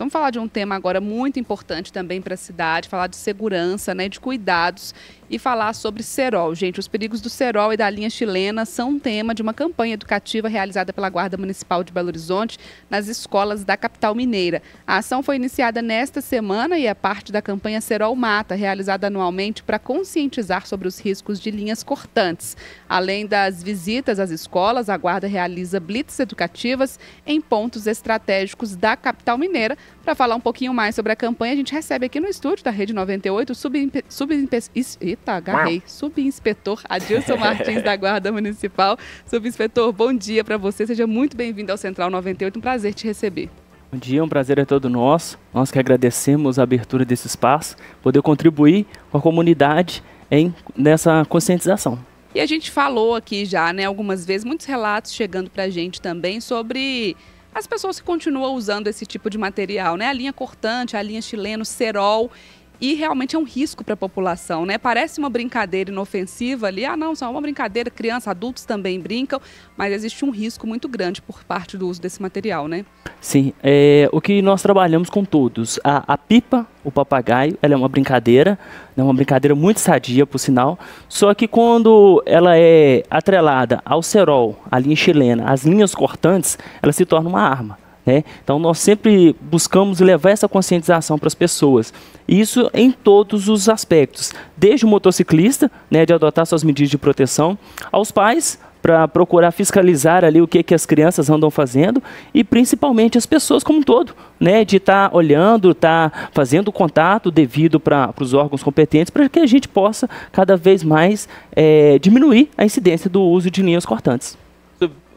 Vamos falar de um tema agora muito importante também para a cidade, falar de segurança, né, de cuidados e falar sobre cerol. Gente, os perigos do cerol e da linha chilena são tema de uma campanha educativa realizada pela Guarda Municipal de Belo Horizonte nas escolas da capital mineira. A ação foi iniciada nesta semana e é parte da campanha Cerol Mata, realizada anualmente para conscientizar sobre os riscos de linhas cortantes. Além das visitas às escolas, a Guarda realiza blitz educativas em pontos estratégicos da capital mineira. Para falar um pouquinho mais sobre a campanha, a gente recebe aqui no estúdio da Rede 98 o subimpe, subimpe, Eita, agarrei. Subinspetor Adilson Martins da Guarda Municipal. Subinspetor, bom dia para você. Seja muito bem-vindo ao Central 98. Um prazer te receber. Bom dia, um prazer é todo nosso. Nós que agradecemos a abertura desse espaço, poder contribuir com a comunidade em nessa conscientização. E a gente falou aqui já, né, algumas vezes, muitos relatos chegando para a gente também sobre as pessoas que continuam usando esse tipo de material, né? A linha cortante, a linha chileno, cerol e realmente é um risco para a população, né? Parece uma brincadeira inofensiva ali, ah não, só uma brincadeira, crianças, adultos também brincam, mas existe um risco muito grande por parte do uso desse material, né? Sim, é, o que nós trabalhamos com todos, a, a pipa, o papagaio, ela é uma brincadeira, é uma brincadeira muito sadia, por sinal, só que quando ela é atrelada ao cerol, a linha chilena, as linhas cortantes, ela se torna uma arma. Né? Então, nós sempre buscamos levar essa conscientização para as pessoas. Isso em todos os aspectos, desde o motociclista, né, de adotar suas medidas de proteção, aos pais, para procurar fiscalizar ali o que, que as crianças andam fazendo e principalmente as pessoas como um todo, né, de estar tá olhando, estar tá fazendo contato devido para os órgãos competentes para que a gente possa cada vez mais é, diminuir a incidência do uso de linhas cortantes.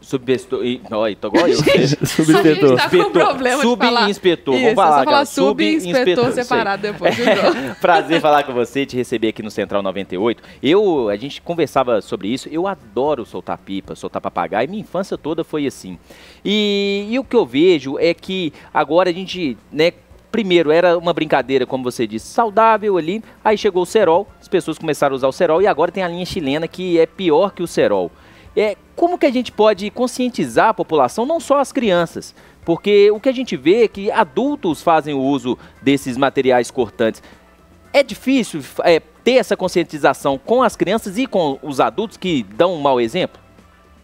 Subinspetor. Oi, tô igual eu. Subinspetor. Tá com problema Subinspetor. Vamos falar. Falar subinspetor separado depois. Prazer falar com você, te receber aqui no Central 98. Eu, a gente conversava sobre isso. Eu adoro soltar pipa, soltar papagaio. Minha infância toda foi assim. E, e o que eu vejo é que agora a gente, né, primeiro era uma brincadeira, como você disse, saudável ali. Aí chegou o cerol, as pessoas começaram a usar o cerol e agora tem a linha chilena que é pior que o cerol. É, como que a gente pode conscientizar a população, não só as crianças? Porque o que a gente vê é que adultos fazem o uso desses materiais cortantes. É difícil é, ter essa conscientização com as crianças e com os adultos que dão um mau exemplo?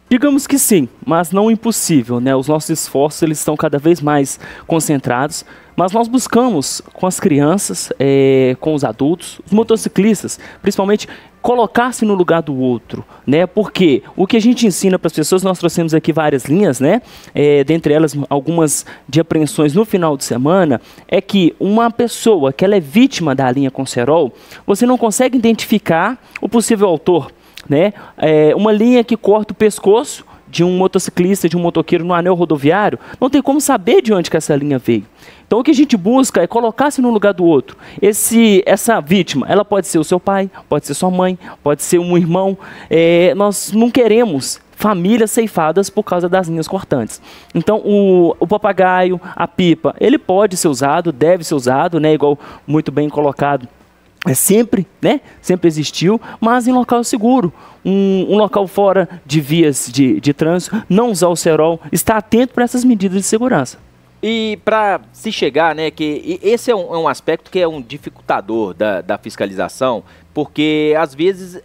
Digamos que sim, mas não impossível, né? Os nossos esforços eles estão cada vez mais concentrados, mas nós buscamos com as crianças, é, com os adultos, os motociclistas, principalmente colocar-se no lugar do outro, né? Porque o que a gente ensina para as pessoas, nós trouxemos aqui várias linhas, né? É, dentre elas algumas de apreensões no final de semana, é que uma pessoa que ela é vítima da linha Concerol, você não consegue identificar o possível autor, né? É, uma linha que corta o pescoço de um motociclista, de um motoqueiro no anel rodoviário, não tem como saber de onde que essa linha veio. Então o que a gente busca é colocar-se no lugar do outro. Esse, essa vítima, ela pode ser o seu pai, pode ser sua mãe, pode ser um irmão. É, nós não queremos famílias ceifadas por causa das linhas cortantes. Então, o, o, papagaio, a pipa, ele pode ser usado, deve ser usado, né, igual muito bem colocado. É sempre, né? Sempre existiu, mas em local seguro. Um, um local fora de vias de, de trânsito, não usar o cerol, estar atento para essas medidas de segurança. E para se chegar, né, que esse é um, é um, aspecto que é um dificultador da, da fiscalização, porque às vezes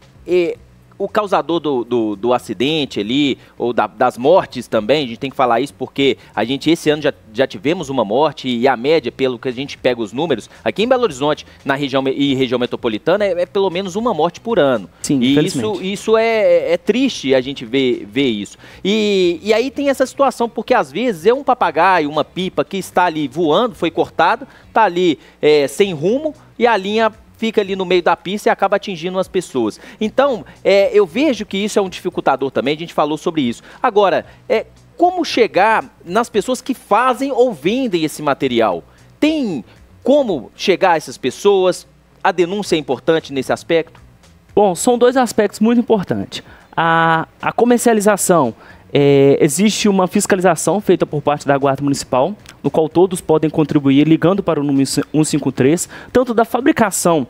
o causador do, do, do, acidente ali, ou da, das mortes também, a gente tem que falar isso porque a gente esse ano já, já tivemos uma morte e a média, pelo que a gente pega os números, aqui em Belo Horizonte na região, e região metropolitana, é, é pelo menos uma morte por ano. Sim, e isso, isso é, é triste a gente ver, ver isso. E, e aí tem essa situação, porque às vezes é um papagaio, uma pipa que está ali voando, foi cortado, está ali é, sem rumo, e a linha fica ali no meio da pista e acaba atingindo as pessoas. Então, é, eu vejo que isso é um dificultador também, a gente falou sobre isso. Agora, é, como chegar nas pessoas que fazem ou vendem esse material? Tem como chegar a essas pessoas? A denúncia é importante nesse aspecto? Bom, são dois aspectos muito importantes. A, a comercialização, é, existe uma fiscalização feita por parte da Guarda Municipal, no qual todos podem contribuir ligando para o número 153, tanto da fabricação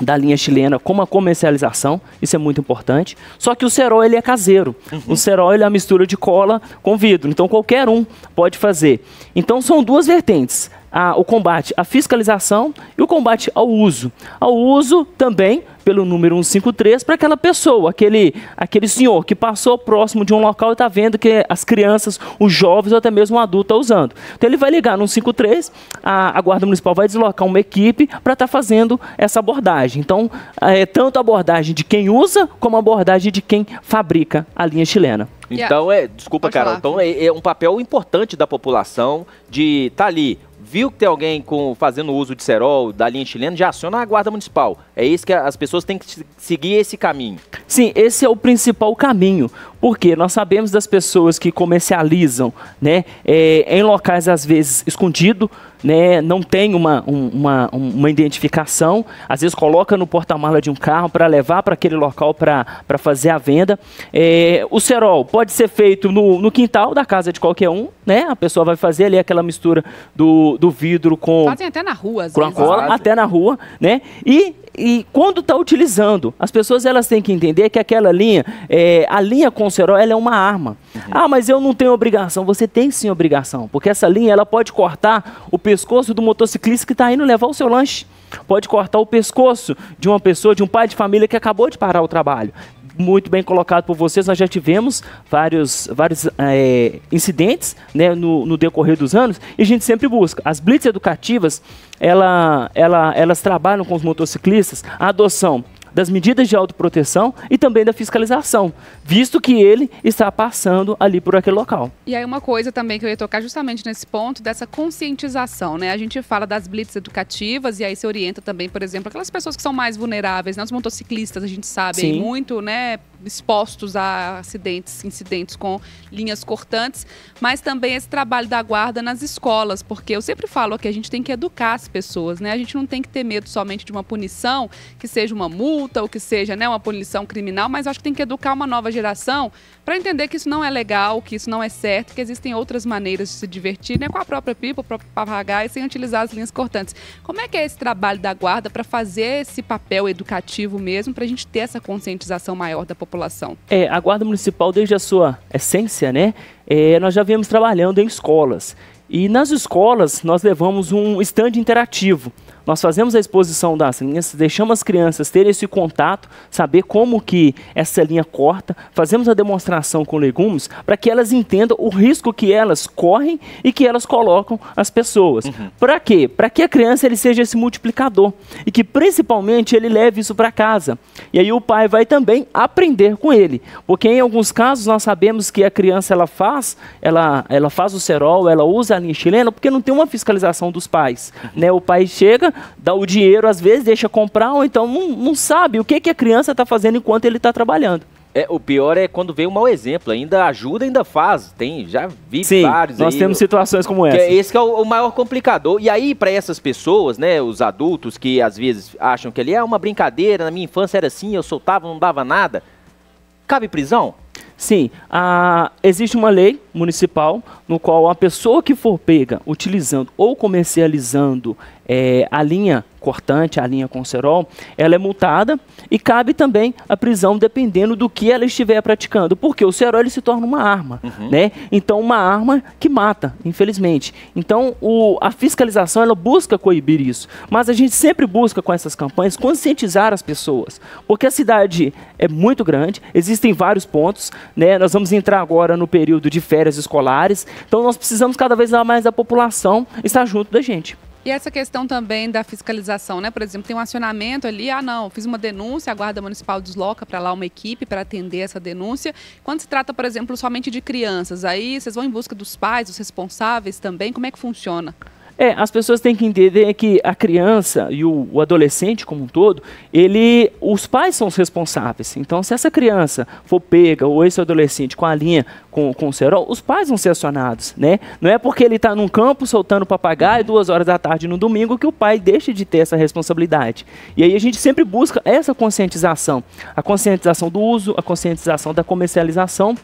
da linha chilena como a comercialização, isso é muito importante. Só que o cerol ele é caseiro. Uhum. O cerol ele é a mistura de cola com vidro, então qualquer um pode fazer. Então são duas vertentes. A, o combate à fiscalização e o combate ao uso. Ao uso também pelo número 153 para aquela pessoa, aquele, aquele senhor que passou próximo de um local e está vendo que as crianças, os jovens ou até mesmo um adulto está usando. Então ele vai ligar no 153, a, a Guarda Municipal vai deslocar uma equipe para estar tá fazendo essa abordagem. Então, é tanto a abordagem de quem usa como a abordagem de quem fabrica a linha chilena. Então, é, desculpa, Carol, então é, é, um papel importante da população de estar tá ali viu que tem alguém com, fazendo uso de cerol, da linha chilena, já aciona a guarda municipal. É isso que as pessoas têm que seguir esse caminho. Sim, esse é o principal caminho, porque nós sabemos das pessoas que comercializam né, é, em locais às vezes escondido, né, não tem uma, um, uma, uma identificação, às vezes coloca no porta-mala de um carro para levar para aquele local para fazer a venda. É, o cerol pode ser feito no, no quintal da casa de qualquer um, né? A pessoa vai fazer ali aquela mistura do, do vidro com. Fazem até na rua, às com vezes. a cola, até na rua, né? E e quando está utilizando, as pessoas elas têm que entender que aquela linha, é, a linha com cerol, ela é uma arma. Uhum. Ah, mas eu não tenho obrigação. Você tem sim obrigação, porque essa linha ela pode cortar o pescoço do motociclista que está indo levar o seu lanche. Pode cortar o pescoço de uma pessoa, de um pai de família que acabou de parar o trabalho muito bem colocado por vocês. Nós já tivemos vários, vários é, incidentes né, no, no, decorrer dos anos e a gente sempre busca. As blitz educativas, ela, ela, elas trabalham com os motociclistas a adoção das medidas de autoproteção e também da fiscalização, visto que ele está passando ali por aquele local. E aí uma coisa também que eu ia tocar justamente nesse ponto dessa conscientização, né? A gente fala das blitz educativas e aí se orienta também, por exemplo, aquelas pessoas que são mais vulneráveis, né? Os motociclistas, a gente sabe, muito, né, expostos a acidentes, incidentes com linhas cortantes, mas também esse trabalho da guarda nas escolas, porque eu sempre falo que a gente tem que educar as pessoas, né? A gente não tem que ter medo somente de uma punição, que seja uma multa ou que seja né, uma punição criminal, mas acho que tem que educar uma nova geração para entender que isso não é legal, que isso não é certo, que existem outras maneiras de se divertir, né? Com a própria pipa, o próprio papagaio, sem utilizar as linhas cortantes. Como é que é esse trabalho da guarda para fazer esse papel educativo mesmo, para a gente ter essa conscientização maior da população? População? É, a Guarda Municipal, desde a sua essência, né, é, nós já viemos trabalhando em escolas. E nas escolas nós levamos um estande interativo, nós fazemos a exposição das linhas, deixamos as crianças terem esse contato, saber como que essa linha corta, fazemos a demonstração com legumes para que elas entendam o risco que elas correm e que elas colocam as pessoas. Uhum. Para quê? Para que a criança ele seja esse multiplicador e que principalmente ele leve isso para casa. E aí o pai vai também aprender com ele, porque em alguns casos nós sabemos que a criança ela faz, ela, ela faz o cerol, ela usa a linha chilena porque não tem uma fiscalização dos pais, uhum. né? O pai chega, dá o dinheiro, às vezes deixa comprar, ou então não, não sabe o que, que a criança está fazendo enquanto ele está trabalhando. É, o pior é quando vem um mau exemplo, ainda ajuda, ainda faz. Tem, já vi Sim, vários nós aí, temos situações como essa. É, esse que é o, o, maior complicador. E aí, para essas pessoas, né, os adultos que às vezes acham que ali é uma brincadeira, na minha infância era assim, eu soltava, não dava nada, cabe prisão? Sim, a, existe uma lei municipal no qual a pessoa que for pega utilizando ou comercializando é, a linha cortante, a linha com cerol, ela é multada e cabe também a prisão dependendo do que ela estiver praticando, porque o cerol ele se torna uma arma, uhum. né? Então uma arma que mata, infelizmente. Então o, a fiscalização ela busca coibir isso, mas a gente sempre busca com essas campanhas conscientizar as pessoas, porque a cidade é muito grande, existem vários pontos, né? Nós vamos entrar agora no período de férias escolares, então nós precisamos cada vez mais da população estar junto da gente. E essa questão também da fiscalização, né? Por exemplo, tem um acionamento ali, ah não, fiz uma denúncia, a Guarda Municipal desloca para lá uma equipe para atender essa denúncia. Quando se trata, por exemplo, somente de crianças, aí vocês vão em busca dos pais, dos responsáveis também, como é que funciona? É, as pessoas têm que entender que a criança e o, o, adolescente como um todo, ele, os pais são os responsáveis. Então, se essa criança for pega ou esse adolescente com a linha com, com o cerol, os pais vão ser acionados, né? Não é porque ele está num campo soltando papagaio duas horas da tarde no domingo que o pai deixa de ter essa responsabilidade. E aí a gente sempre busca essa conscientização, a conscientização do uso, a conscientização da comercialização,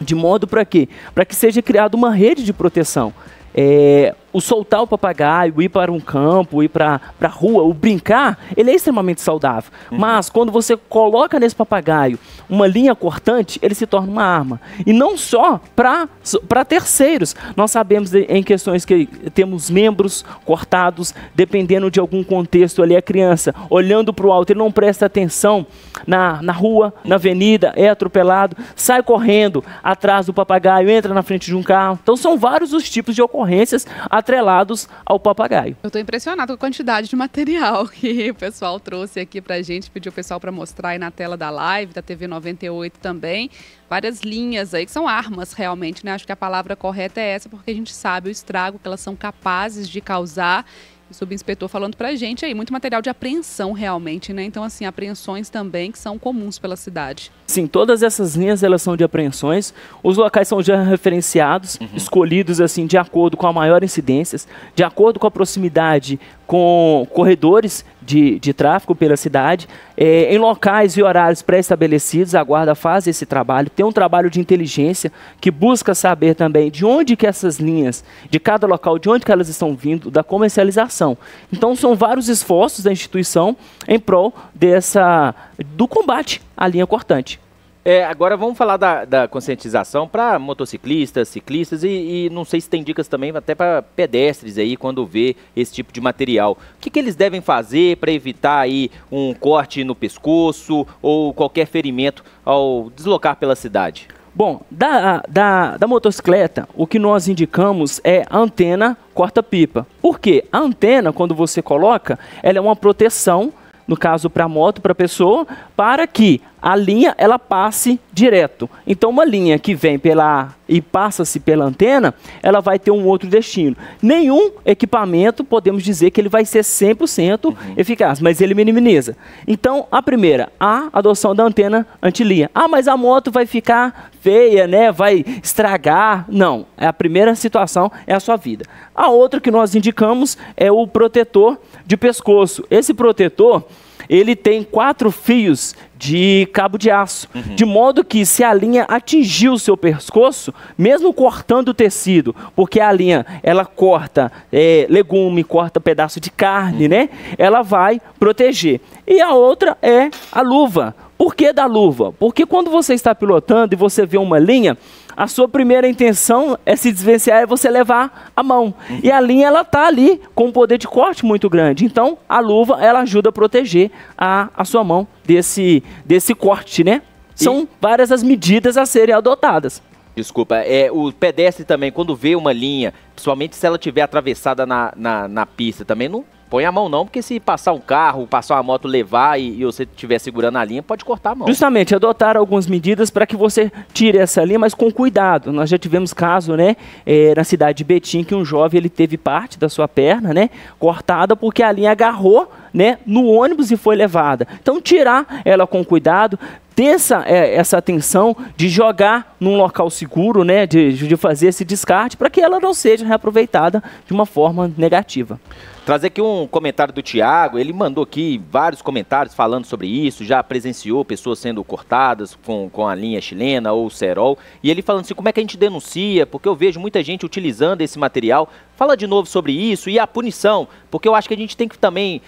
de modo para quê? Para que seja criada uma rede de proteção. É, o soltar o papagaio, ir para um campo, ir para a rua, o brincar, ele é extremamente saudável. Uhum. Mas quando você coloca nesse papagaio uma linha cortante, ele se torna uma arma. E não só para terceiros. Nós sabemos de, em questões que temos membros cortados, dependendo de algum contexto ali, a criança olhando para o alto, ele não presta atenção na, na rua, na avenida, é atropelado, sai correndo atrás do papagaio, entra na frente de um carro. Então são vários os tipos de ocorrências atrelados ao papagaio. Eu estou impressionado com a quantidade de material que o pessoal trouxe aqui para a gente, pediu o pessoal para mostrar aí na tela da live, da TV 98 também. Várias linhas aí que são armas realmente, né? Acho que a palavra correta é essa, porque a gente sabe o estrago que elas são capazes de causar subinspetor falando para a gente aí, muito material de apreensão realmente, né? Então, assim, apreensões também que são comuns pela cidade. Sim, todas essas linhas elas são de apreensões. Os locais são já referenciados, uhum. escolhidos assim de acordo com a maior incidência, de acordo com a proximidade com corredores de, de tráfego pela cidade, é, em locais e horários pré-estabelecidos. A guarda faz esse trabalho, tem um trabalho de inteligência que busca saber também de onde que essas linhas, de cada local, de onde que elas estão vindo, da comercialização. Então são vários esforços da instituição em prol dessa do combate à linha cortante. É, agora vamos falar da, da conscientização para motociclistas, ciclistas e, e, não sei se tem dicas também até para pedestres aí quando vê esse tipo de material. O que, que eles devem fazer para evitar aí um corte no pescoço ou qualquer ferimento ao deslocar pela cidade? Bom, da, da, da motocicleta, o que nós indicamos é a antena corta-pipa. Por quê? A antena, quando você coloca, ela é uma proteção no caso para moto, para pessoa, para que a linha ela passe direto. Então uma linha que vem pela e passa-se pela antena, ela vai ter um outro destino. Nenhum equipamento podemos dizer que ele vai ser 100% uhum. eficaz, mas ele minimiza. Então, a primeira, a adoção da antena antilinha. Ah, mas a moto vai ficar feia, né? Vai estragar. Não, é a primeira situação é a sua vida. A outra que nós indicamos é o protetor de pescoço. Esse protetor, ele tem quatro fios de cabo de aço, uhum. de modo que se a linha atingir o seu pescoço, mesmo cortando o tecido, porque a linha ela corta é, legume, corta pedaço de carne, uhum. né? Ela vai proteger. E a outra é a luva. Por que da luva? Porque quando você está pilotando e você vê uma linha, a sua primeira intenção é se desvencilhar, é você levar a mão. Uhum. E a linha, ela está ali com um poder de corte muito grande. Então, a luva, ela ajuda a proteger a, a sua mão desse, desse corte, né? São e... várias as medidas a serem adotadas. Desculpa, é, o pedestre também, quando vê uma linha, principalmente se ela tiver atravessada na, na, na pista, também não põe a mão não, porque se passar um carro, passar uma moto, levar e, e você estiver segurando a linha, pode cortar a mão. Justamente, adotar algumas medidas para que você tire essa linha, mas com cuidado. Nós já tivemos caso, né, é, na cidade de Betim, que um jovem ele teve parte da sua perna, né, cortada porque a linha agarrou, né, no ônibus e foi levada. Então, tirar ela com cuidado, ter essa, é, essa atenção de jogar num local seguro, né, de, de fazer esse descarte, para que ela não seja reaproveitada de uma forma negativa. Trazer aqui um comentário do Tiago, ele mandou aqui vários comentários falando sobre isso, já presenciou pessoas sendo cortadas com, com a linha chilena ou cerol, e ele falando assim, como é que a gente denuncia, porque eu vejo muita gente utilizando esse material. Fala de novo sobre isso e a punição, porque eu acho que a gente tem que também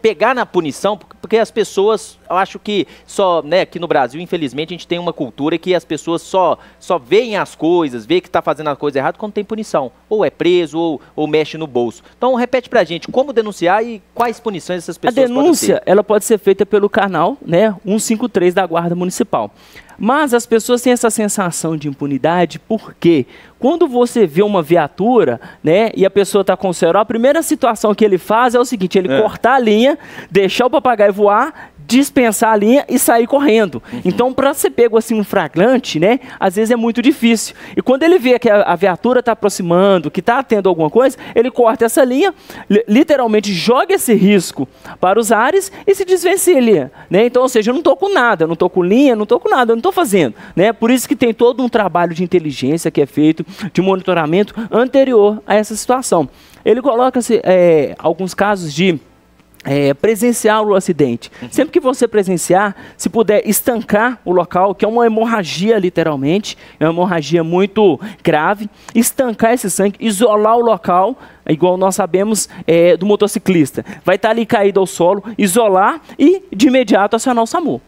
pegar na punição, porque as pessoas, eu acho que só, né, aqui no Brasil, infelizmente, a gente tem uma cultura que as pessoas só, só veem as coisas, vê que está fazendo a coisa errada quando tem punição. Ou é preso, ou, ou mexe no bolso. Então, repete pra gente como denunciar e quais punições essas pessoas A denúncia, ela pode ser feita pelo canal, né, 153 da Guarda Municipal. Mas as pessoas têm essa sensação de impunidade porque quando você vê uma viatura, né, e a pessoa está com o cerol, a primeira situação que ele faz é o seguinte: ele é. cortar a linha, deixar o papagaio voar, dispensar a linha e sair correndo. Uhum. Então, para ser pego assim um flagrante, né, às vezes é muito difícil. E quando ele vê que a, a viatura está aproximando, que está tendo alguma coisa, ele corta essa linha, literalmente joga esse risco para os ares e se desvencilha, né? Então, ou seja, eu não estou com nada, eu não estou com linha, não estou com nada, eu não estou fazendo, né? Por isso que tem todo um trabalho de inteligência que é feito, de monitoramento anterior a essa situação. Ele coloca é, alguns casos de é, presenciar o acidente. Uhum. Sempre que você presenciar, se puder estancar o local, que é uma hemorragia literalmente, é uma hemorragia muito grave, estancar esse sangue, isolar o local, igual nós sabemos é, do motociclista. Vai estar tá ali caído ao solo, isolar e de imediato acionar o SAMU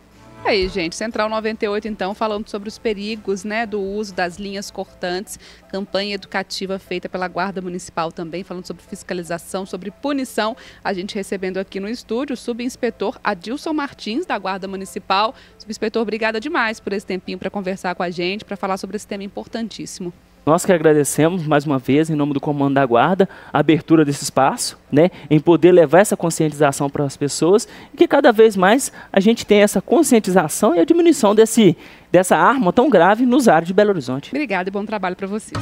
aí, gente, Central 98, então, falando sobre os perigos né, do uso das linhas cortantes, campanha educativa feita pela Guarda Municipal também, falando sobre fiscalização, sobre punição. A gente recebendo aqui no estúdio o subinspetor Adilson Martins, da Guarda Municipal. Subinspetor, obrigada demais por esse tempinho para conversar com a gente, para falar sobre esse tema importantíssimo. Nós que agradecemos mais uma vez, em nome do Comando da Guarda, a abertura desse espaço, né, em poder levar essa conscientização para as pessoas e que cada vez mais a gente tenha essa conscientização e a diminuição desse, dessa arma tão grave nos áreas de Belo Horizonte. Obrigada e bom trabalho para vocês.